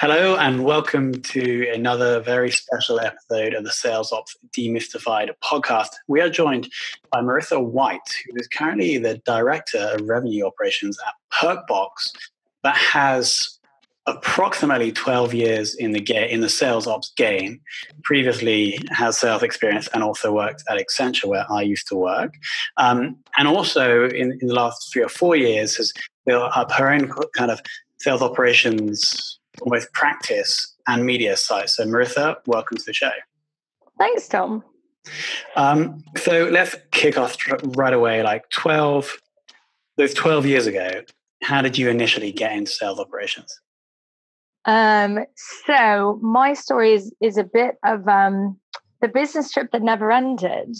Hello, and welcome to another very special episode of the Sales Ops Demystified podcast. We are joined by Marissa White, who is currently the Director of Revenue Operations at Perkbox, that has approximately 12 years in the ga- in the sales ops game. Previously has sales experience and also worked at Accenture, where I used to work. Um, and also in, in the last three or four years has built up her own kind of sales operations almost practice and media sites. So, Marissa, welcome to the show. Thanks, Tom. Um, so let's kick off right away. Like 12, those 12 years ago, how did you initially get into sales operations? Um, so my story is, is a bit of um, the business trip that never ended.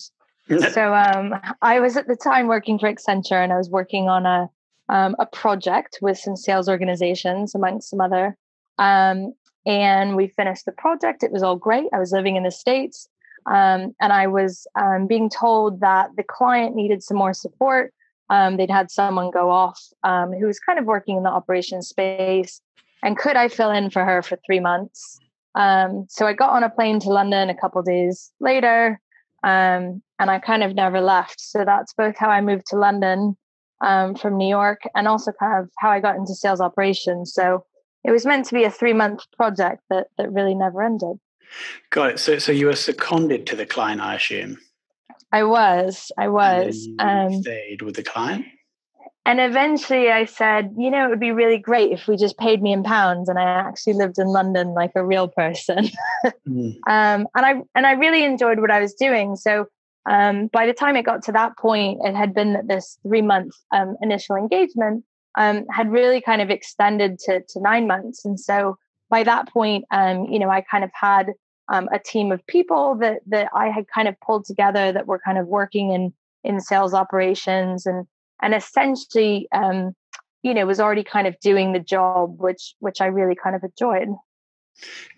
so um, I was at the time working for Accenture and I was working on a, um, a project with some sales organizations amongst some other um, and we finished the project. It was all great. I was living in the States. Um, and I was um, being told that the client needed some more support. Um, they'd had someone go off um, who was kind of working in the operations space. And could I fill in for her for three months? Um, so I got on a plane to London a couple days later. Um, and I kind of never left. So that's both how I moved to London from New York and also kind of how I got into sales operations. So it was meant to be a three month project that that really never ended. Got it. So so you were seconded to the client, I assume. I was. I was. Um, stayed with the client. And eventually I said, you know, it would be really great if we just paid me in pounds and I actually lived in London like a real person. mm. um, and I and I really enjoyed what I was doing. So um, by the time it got to that point, it had been this three month um, initial engagement um, had really kind of extended to, to nine months. And so by that point, um, you know, I kind of had um, a team of people that that I had kind of pulled together that were kind of working in in sales operations and and essentially, um, you know, was already kind of doing the job, which which I really kind of enjoyed.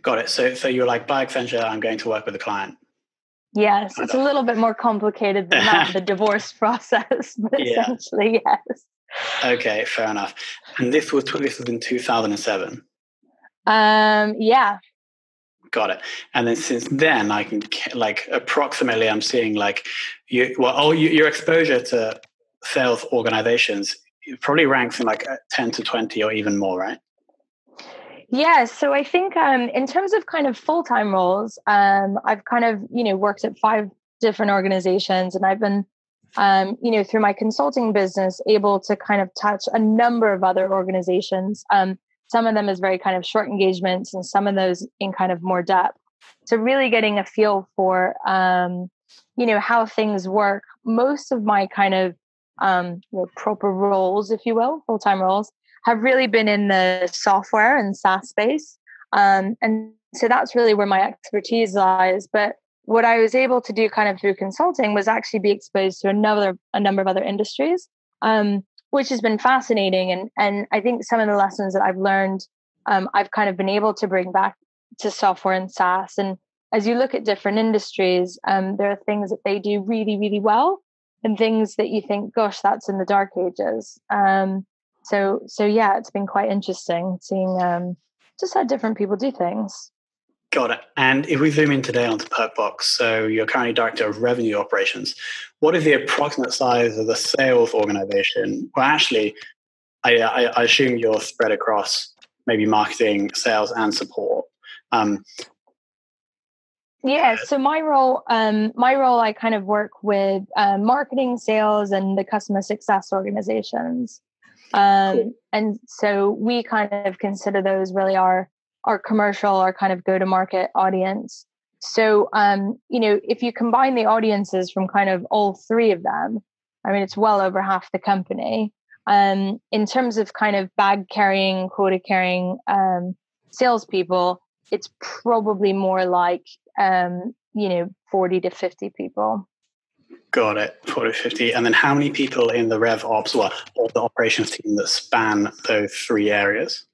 Got it. So so you're like, by Accenture, I'm going to work with a client. Yes, it's a little bit more complicated than that, the divorce process, but yeah. essentially, yes. Okay, fair enough. And this was this was in two thousand and seven. Um. Yeah. Got it. And then since then, I can like approximately, I'm seeing like you. Well, oh, you, your exposure to sales organizations probably ranks in like ten to twenty or even more, right? Yeah, so I think um, in terms of kind of full time roles, um, I've kind of you know worked at five different organizations, and I've been um, you know, through my consulting business, able to kind of touch a number of other organizations. Um, some of them is very kind of short engagements, and some of those in kind of more depth. So really getting a feel for, um, you know, how things work. Most of my kind of um, you know, proper roles, if you will, full time roles, have really been in the software and SaaS space. Um, and so that's really where my expertise lies. But what I was able to do kind of through consulting was actually be exposed to another a number of other industries, um, which has been fascinating. And and I think some of the lessons that I've learned, um, I've kind of been able to bring back to software and SaaS. And as you look at different industries, um, there are things that they do really really well, and things that you think, gosh, that's in the dark ages. Um, so so yeah, it's been quite interesting seeing um, just how different people do things. Got it. And if we zoom in today onto Perkbox, so you're currently director of revenue operations. What is the approximate size of the sales organization? Well, actually, I, I, I assume you're spread across maybe marketing, sales, and support. Um, yeah. So my role, um, my role, I kind of work with uh, marketing, sales, and the customer success organizations. Um, cool. And so we kind of consider those really our our commercial, our kind of go to market audience. So, um, you know, if you combine the audiences from kind of all three of them, I mean, it's well over half the company. Um, in terms of kind of bag carrying, quota carrying um, salespeople, it's probably more like, um, you know, 40 to 50 people. Got it, 40 to 50. And then how many people in the Rev Ops or, or the operations team that span those three areas?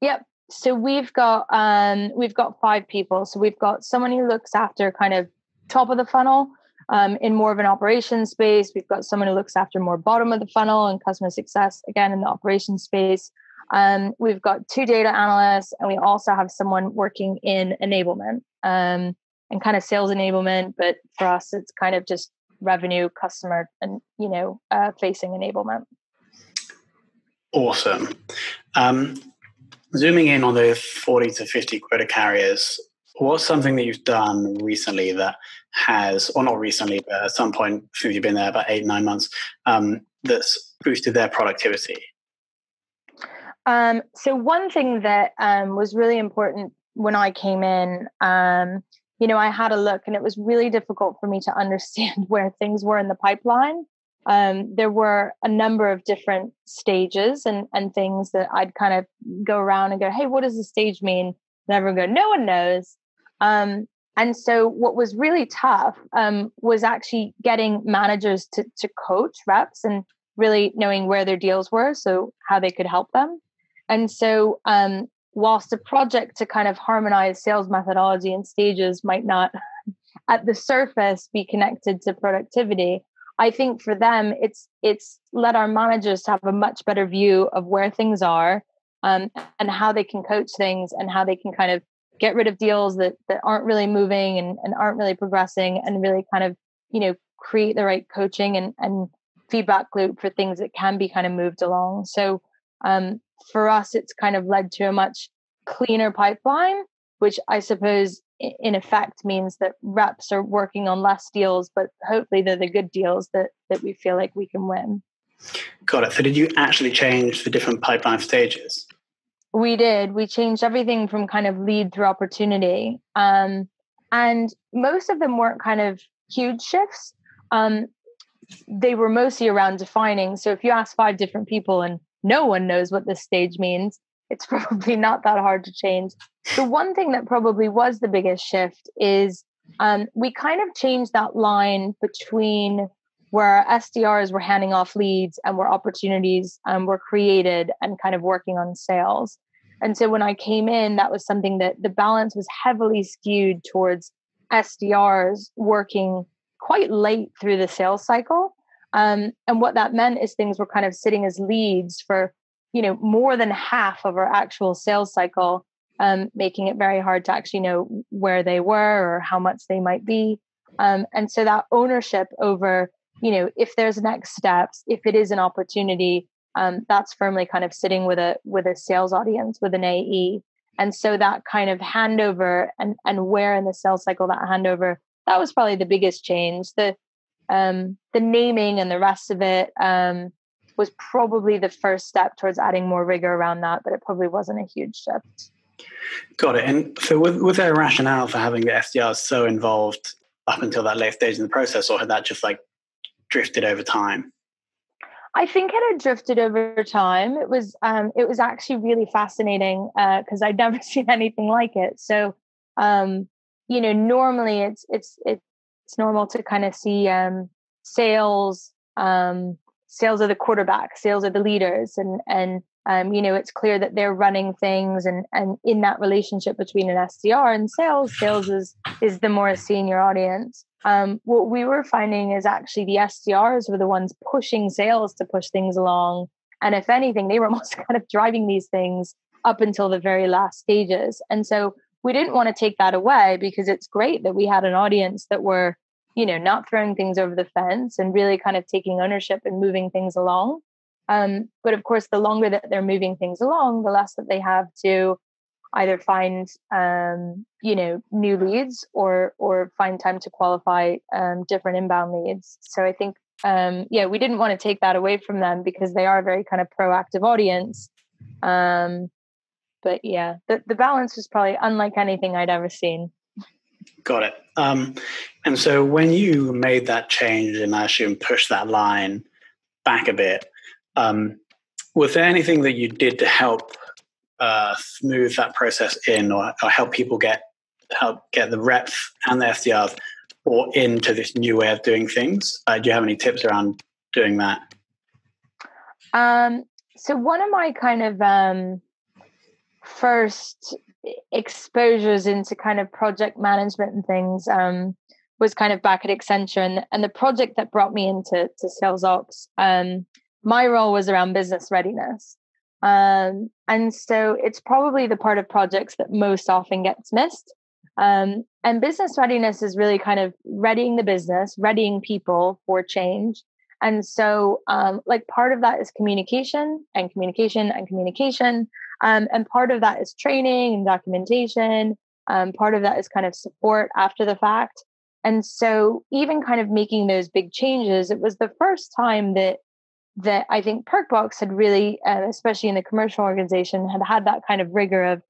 Yep so we've got um, we've got five people. So we've got someone who looks after kind of top of the funnel um, in more of an operations space. We've got someone who looks after more bottom of the funnel and customer success again in the operations space. Um, we've got two data analysts, and we also have someone working in enablement um, and kind of sales enablement. But for us, it's kind of just revenue, customer, and you know, uh, facing enablement. Awesome. Um, zooming in on those 40 to 50 quota carriers, what's something that you've done recently that has, or not recently, but at some point since you've been there, about eight, nine months, um, that's boosted their productivity? Um, so one thing that um, was really important when I came in, um, you know, I had a look and it was really difficult for me to understand where things were in the pipeline. Um, there were a number of different stages and, and things that I'd kind of go around and go, hey, what does the stage mean? And everyone go, no one knows. Um, and so what was really tough um, was actually getting managers to, to coach reps and really knowing where their deals were, so how they could help them. And so, um, whilst the project to kind of harmonize sales methodology and stages might not at the surface be connected to productivity, I think for them it's it's let our managers to have a much better view of where things are um, and how they can coach things and how they can kind of get rid of deals that that aren't really moving and, and aren't really progressing and really kind of you know create the right coaching and and feedback loop for things that can be kind of moved along. So um, for us, it's kind of led to a much cleaner pipeline, which I suppose in effect means that reps are working on less deals, but hopefully they're the good deals that that we feel like we can win. Got it. So did you actually change the different pipeline stages? We did. We changed everything from kind of lead through opportunity. Um, and most of them weren't kind of huge shifts. Um, they were mostly around defining. So if you ask five different people and no one knows what this stage means, it's probably not that hard to change. The one thing that probably was the biggest shift is um, we kind of changed that line between where SDRs were handing off leads and where opportunities um, were created and kind of working on sales. And so when I came in, that was something that the balance was heavily skewed towards SDRs working quite late through the sales cycle um, and what that meant is things were kind of sitting as leads for, you know, more than half of our actual sales cycle, um, making it very hard to actually know where they were or how much they might be. Um, and so that ownership over, you know, if there's next steps, if it is an opportunity, um, that's firmly kind of sitting with a with a sales audience, with an AE. And so that kind of handover and and where in the sales cycle that handover, that was probably the biggest change. The um, the naming and the rest of it um, was probably the first step towards adding more rigor around that, but it probably wasn't a huge shift. Got it. And so, was, was there a rationale for having the SDRs so involved up until that late stage in the process, or had that just like drifted over time? I think it had drifted over time. It was um, it was actually really fascinating because uh, I'd never seen anything like it. So um, you know, normally it's it's it's it's normal to kind of see um, sales um, sales are the quarterback sales are the leaders and and um, you know it's clear that they're running things and and in that relationship between an sdr and sales sales is is the more senior audience. Um, what we were finding is actually the sdrs were the ones pushing sales to push things along. And if anything they were almost kind of driving these things up until the very last stages. And so we didn't want to take that away because it's great that we had an audience that were you know not throwing things over the fence and really kind of taking ownership and moving things along. Um, but of course the longer that they're moving things along the less that they have to either find um, you know new leads or or find time to qualify um, different inbound leads. So i think um, yeah we didn't want to take that away from them because they are a very kind of proactive audience. Um, but yeah the, the balance was probably unlike anything i'd ever seen Got it. Um, and so when you made that change and I assume pushed that line back a bit, um, was there anything that you did to help uh, smooth that process in or, or, help people get help get the reps and the SDRs or into this new way of doing things? Uh, do you have any tips around doing that? Um, so one of my kind of um, first exposures into kind of project management and things um, was kind of back at Accenture, and and the project that brought me into to sales ops. Um, my role was around business readiness, Um, and so it's probably the part of projects that most often gets missed. Um, and business readiness is really kind of readying the business, readying people for change. And so, um, like, part of that is communication and communication and communication. Um, and part of that is training and documentation. Um, part of that is kind of support after the fact. And so, even kind of making those big changes, it was the first time that that I think Perkbox had really, uh, especially in the commercial organization, had had that kind of rigor of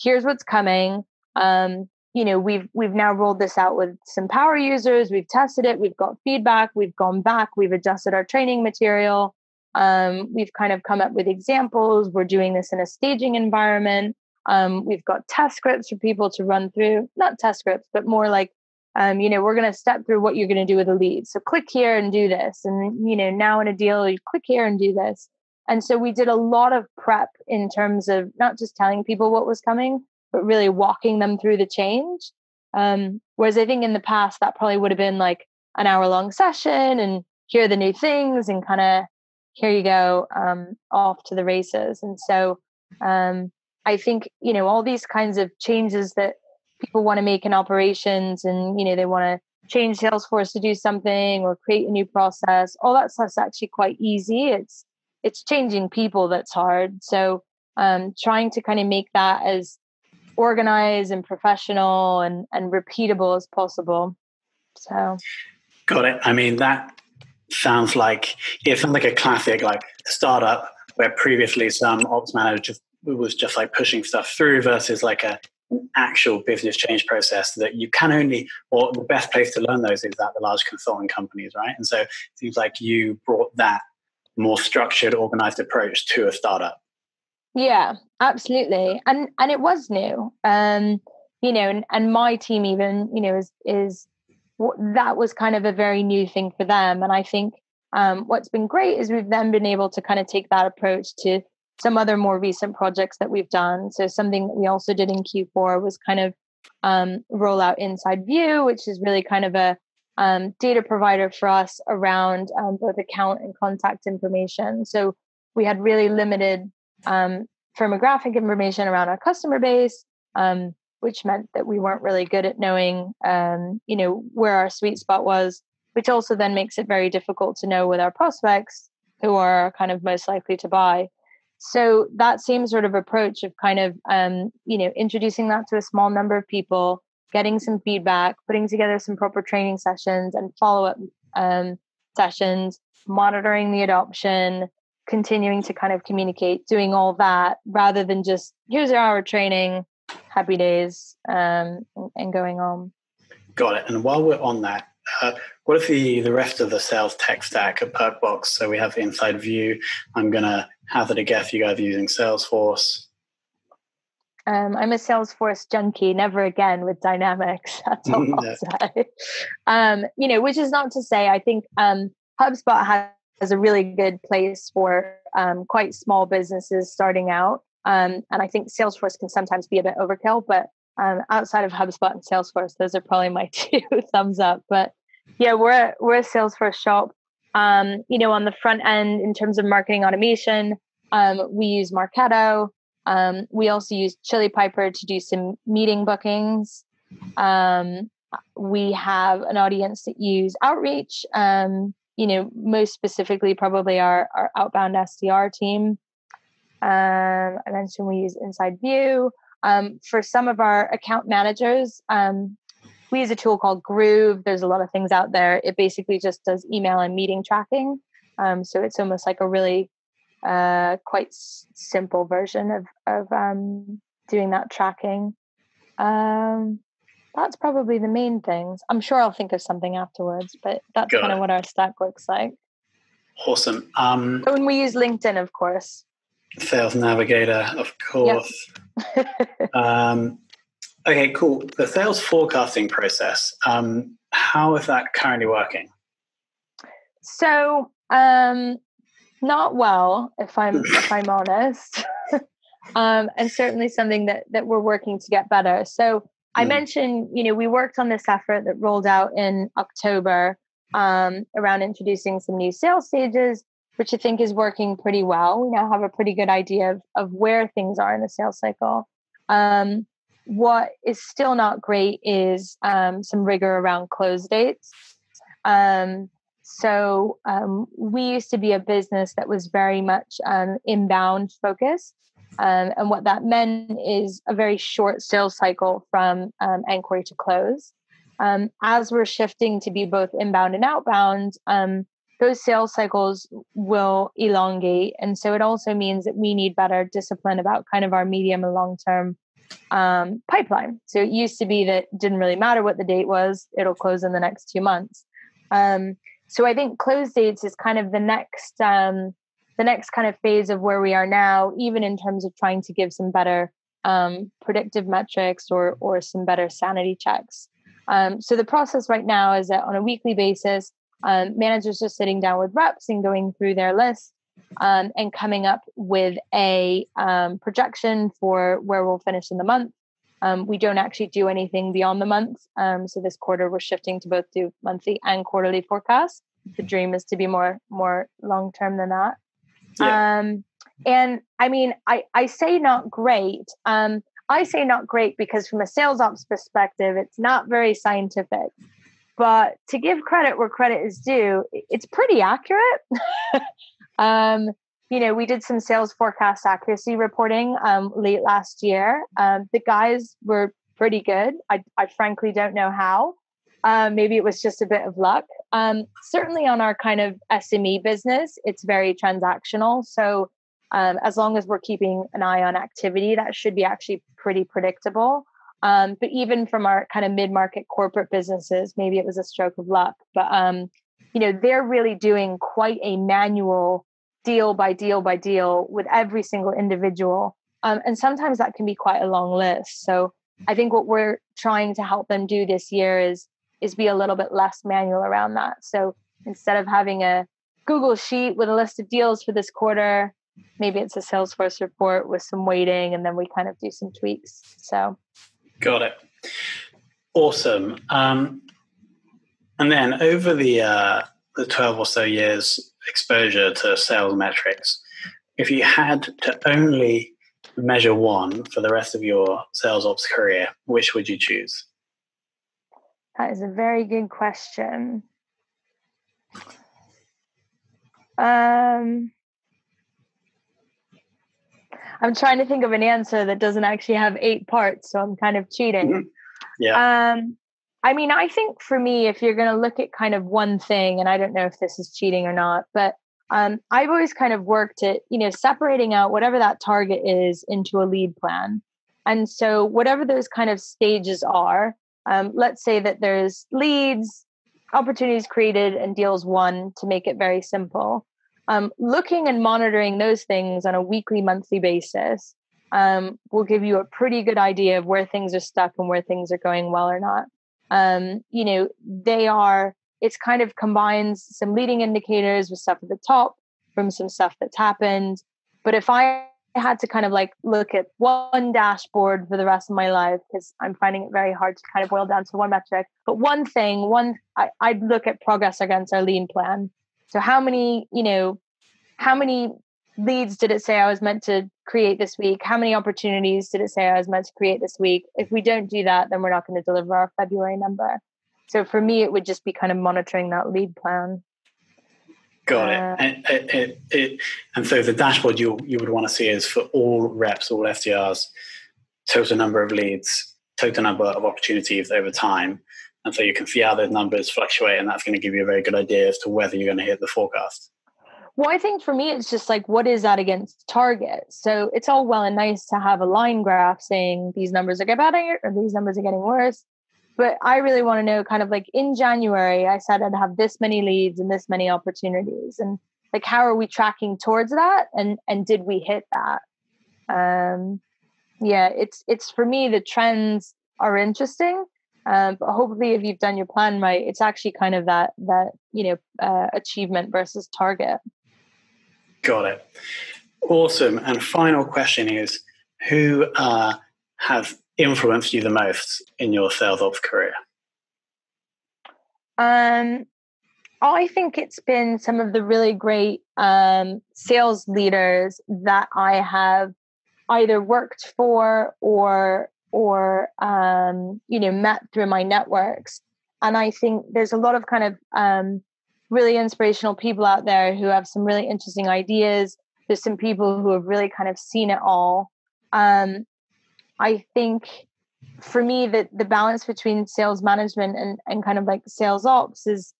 here's what's coming. Um, you know, we've we've now rolled this out with some power users. We've tested it. We've got feedback. We've gone back. We've adjusted our training material. Um, we've kind of come up with examples. We're doing this in a staging environment. Um, we've got test scripts for people to run through, not test scripts, but more like um, you know, we're going to step through what you're going to do with a lead. So click here and do this. And, you know, now in a deal, you click here and do this. And so we did a lot of prep in terms of not just telling people what was coming, but really walking them through the change. Um, whereas I think in the past, that probably would have been like an hour long session and here are the new things and kind of here you go um, off to the races. And so um, I think, you know, all these kinds of changes that people want to make in operations and you know they want to change salesforce to do something or create a new process all that stuff's actually quite easy. It's it's changing people that's hard. So um, trying to kind of make that as organized and professional and and repeatable as possible. So got it. I mean that sounds like it sounds like a classic like startup where previously some ops manager was just like pushing stuff through versus like a actual business change process that you can only, or the best place to learn those is at the large consulting companies, right? And so it seems like you brought that more structured, organized approach to a startup. Yeah, absolutely. And and it was new. Um, you know, and, and my team even, you know, is is that was kind of a very new thing for them. And I think um, what's been great is we've then been able to kind of take that approach to some other more recent projects that we've done. So something that we also did in Q4 was kind of um, roll out Inside View, which is really kind of a um, data provider for us around um, both account and contact information. So we had really limited um, firmographic information around our customer base, um, which meant that we weren't really good at knowing, um, you know, where our sweet spot was. Which also then makes it very difficult to know with our prospects who are kind of most likely to buy. So that same sort of approach of kind of um, you know introducing that to a small number of people, getting some feedback, putting together some proper training sessions and follow up um, sessions, monitoring the adoption, continuing to kind of communicate, doing all that rather than just here's our training, happy days, um, and going on. Got it. And while we're on that, uh, what if the, the rest of the sales tech stack at Perkbox? So we have Inside View. I'm going to hazard a guess you guys are using Salesforce. Um, I'm a Salesforce junkie, never again with Dynamics. That's all I'll say. Um, you know, which is not to say I think um, HubSpot has a really good place for um, quite small businesses starting out. Um, and I think Salesforce can sometimes be a bit overkill, but um, outside of HubSpot and Salesforce, those are probably my two thumbs up. But yeah, we're we're a Salesforce shop. Um, you know, on the front end, in terms of marketing automation, um, we use Marketo. Um, we also use Chili Piper to do some meeting bookings. Um, we have an audience that use outreach. Um, you know, most specifically, probably our, our outbound SDR team. Um, I mentioned we use Inside View. Um, for some of our account managers, um, we use a tool called Groove. There's a lot of things out there. It basically just does email and meeting tracking. Um, so it's almost like a really uh, quite s- simple version of of um, doing that tracking. Um, that's probably the main things. I'm sure I'll think of something afterwards, but that's kind of what our stack looks like. Awesome. Um, and we use LinkedIn, of course. Sales Navigator, of course. Yep. um, Okay, cool. The sales forecasting process, um, how is that currently working? So, um, not well, if I'm if I'm honest, um, and certainly something that that we're working to get better. So, I mm. mentioned, you know, we worked on this effort that rolled out in October um, around introducing some new sales stages. Which I think is working pretty well. We now have a pretty good idea of, of where things are in the sales cycle. Um, what is still not great is um, some rigor around close dates. Um, so um, we used to be a business that was very much um, inbound focused. Um, and what that meant is a very short sales cycle from inquiry to close. As we're shifting to be both inbound and outbound, those sales cycles will elongate. And so it also means that we need better discipline about kind of our medium and long term um, pipeline. So it used to be that didn't really matter what the date was, it'll close in the next two months. Um, so I think close dates is kind of the next um, the next kind of phase of where we are now, even in terms of trying to give some better um, predictive metrics or or some better sanity checks. Um, so the process right now is that on a weekly basis, um, managers are sitting down with reps and going through their list um, and coming up with a um, projection for where we'll finish in the month. Um, we don't actually do anything beyond the month. Um, so this quarter, we're shifting to both do monthly and quarterly forecasts. The dream is to be more more long term than that. Yeah. Um, and I mean, I I say not great. Um, I say not great because from a sales ops perspective, it's not very scientific. But to give credit where credit is due, it's pretty accurate. um, you know, we did some sales forecast accuracy reporting um, late last year. Um, the guys were pretty good. I, I frankly don't know how. Uh, maybe it was just a bit of luck. Um, certainly on our kind of SME business, it's very transactional. So um, as long as we're keeping an eye on activity, that should be actually pretty predictable. Um, but even from our kind of mid-market corporate businesses, maybe it was a stroke of luck. But um, you know, they're really doing quite a manual deal by deal by deal with every single individual. Um, and sometimes that can be quite a long list. So I think what we're trying to help them do this year is is be a little bit less manual around that. So instead of having a Google sheet with a list of deals for this quarter, maybe it's a Salesforce report with some weighting, and then we kind of do some tweaks. So, got it. Awesome. Um, and then over the uh, the twelve or so years exposure to sales metrics, if you had to only measure one for the rest of your sales ops career, which would you choose? That is a very good question. Um, I'm trying to think of an answer that doesn't actually have eight parts, so I'm kind of cheating. Mm-hmm. Yeah. Um, I mean, I think for me, if you're going to look at kind of one thing, and I don't know if this is cheating or not, but um, I've always kind of worked at, you know, separating out whatever that target is into a lead plan. And so, whatever those kind of stages are, um, let's say that there's leads, opportunities created, and deals won to make it very simple. Um, looking and monitoring those things on a weekly, monthly basis um, will give you a pretty good idea of where things are stuck and where things are going well or not. Um, you know, they are, it's kind of combines some leading indicators with stuff at the top from some stuff that's happened. But if I had to kind of like look at one dashboard for the rest of my life because I'm finding it very hard to kind of boil down to one metric. But one thing, one I, I'd look at progress against our lead plan. So how many, you know, how many leads did it say I was meant to create this week? How many opportunities did it say I was meant to create this week? If we don't do that, then we're not going to deliver our February number. So for me, it would just be kind of monitoring that lead plan. Got uh, it. And, it, it. and so the dashboard you you would want to see is for all reps, all SDRs, total number of leads, total number of opportunities over time. And so you can see how those numbers fluctuate, and that's going to give you a very good idea as to whether you're going to hit the forecast. Well, I think for me, it's just like, what is that against target? So it's all well and nice to have a line graph saying these numbers are getting better or these numbers are getting worse. But I really want to know kind of like in January, I said I'd have this many leads and this many opportunities. And like, how are we tracking towards that? And, and did we hit that? Um, yeah, it's, it's for me, the trends are interesting. Um, but hopefully if you've done your plan right, it's actually kind of that, that, you know, uh, achievement versus target. Got it. Awesome. And final question is who uh, have influenced you the most in your sales ops career? Um, I think it's been some of the really great um, sales leaders that I have either worked for or or um, you know met through my networks. And I think there's a lot of kind of um, really inspirational people out there who have some really interesting ideas. There's some people who have really kind of seen it all. Um, I think for me that the balance between sales management and, and kind of like sales ops is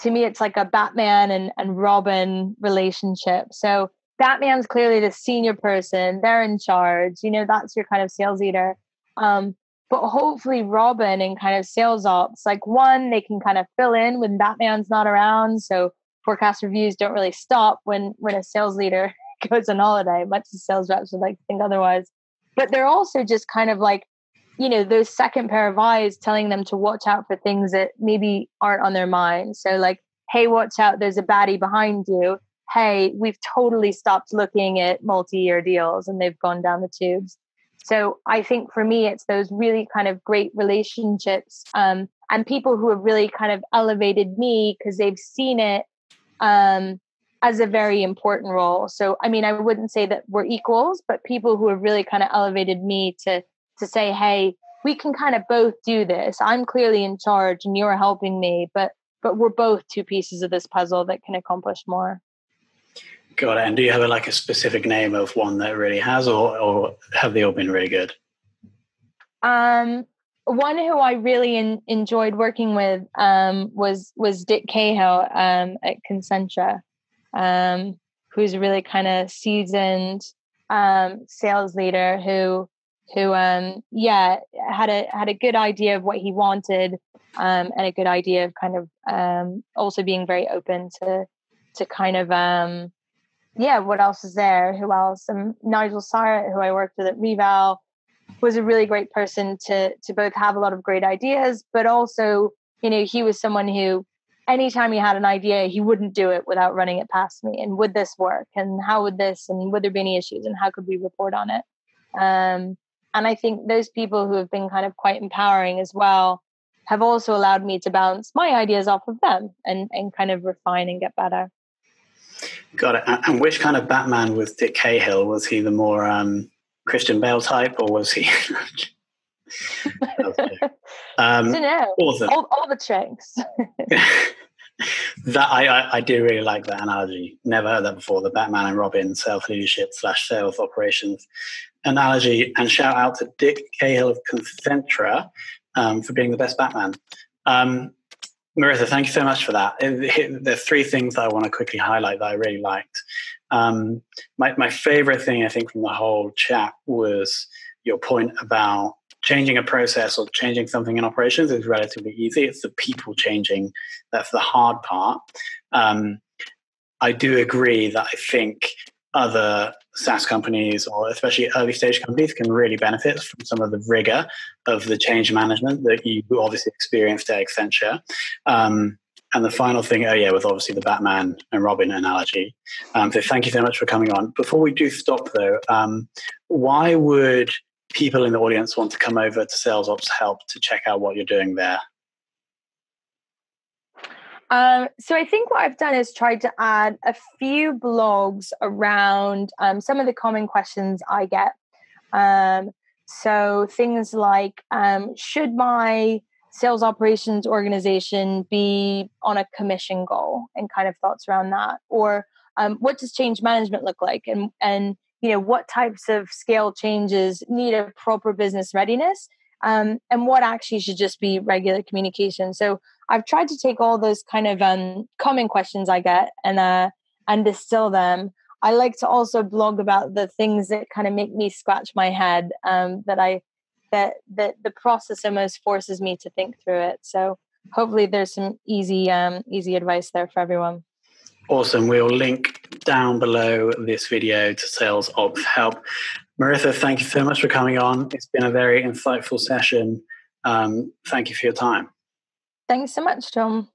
to me it's like a batman and, and robin relationship so batman's clearly the senior person. They're in charge. You know that's your kind of sales leader. Um, but hopefully robin and kind of sales ops like one they can kind of fill in when batman's not around. So forecast reviews don't really stop when when a sales leader goes on holiday. Much as sales reps would like to think otherwise. But they're also just kind of like you know those second pair of eyes telling them to watch out for things that maybe aren't on their mind. So like hey watch out. There's a baddie behind you hey we've totally stopped looking at multi-year deals and they've gone down the tubes so i think for me it's those really kind of great relationships um, and people who have really kind of elevated me because they've seen it um, as a very important role so i mean i wouldn't say that we're equals but people who have really kind of elevated me to to say, hey, we can kind of both do this. I'm clearly in charge and you're helping me, but but we're both two pieces of this puzzle that can accomplish more. Got it. And do you have a, like a specific name of one that really has, or or have they all been really good? Um, one who I really in, enjoyed working with um, was was Dick Cahill um, at Concentra, um, who's a really kind of seasoned um, sales leader who who um yeah had a had a good idea of what he wanted um and a good idea of kind of um also being very open to to kind of um yeah what else is there? Who else? Um Nigel Syrett who I worked with at Reval was a really great person to to both have a lot of great ideas but also you know he was someone who anytime he had an idea he wouldn't do it without running it past me. And would this work? And how would this? And would there be any issues? And how could we report on it? Um and I think those people who have been kind of quite empowering as well have also allowed me to bounce my ideas off of them and, and kind of refine and get better. Got it. And which kind of Batman was Dick Cahill? Was he the more um, Christian Bale type, or was he? um, know. Awesome. All, all the tricks. that I, I, I, do really like that analogy. Never heard that before. The Batman and Robin self leadership slash sales operations analogy. And shout out to Dick Cahill of Concentra um, for being the best Batman. Um, Marissa, thank you so much for that. There are three things I want to quickly highlight that I really liked. Um, my, my favorite thing, I think, from the whole chat was your point about changing a process or changing something in operations is relatively easy. It's the people changing that's the hard part. Um, I do agree that I think other SaaS companies or especially early stage companies can really benefit from some of the rigor of the change management that you obviously experienced at Accenture. Um, and the final thing, oh yeah, was obviously the Batman and Robin analogy. Um, so thank you so much for coming on. Before we do stop though, um, why would people in the audience want to come over to Sales Ops Help to check out what you're doing there? Um, so I think what I've done is tried to add a few blogs around um, some of the common questions I get. Um, so things like, um, should my sales operations organization be on a commission goal, and kind of thoughts around that, or um, what does change management look like, and and you know what types of scale changes need a proper business readiness um, and what actually should just be regular communication so i've tried to take all those kind of um, common questions i get and uh, and distill them i like to also blog about the things that kind of make me scratch my head um, that i that that the process almost forces me to think through it so hopefully there's some easy um, easy advice there for everyone Awesome. We'll link down below this video to Sales Ops Help. Marissa, thank you so much for coming on. It's been a very insightful session. Um, thank you for your time. Thanks so much, Tom.